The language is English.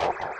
you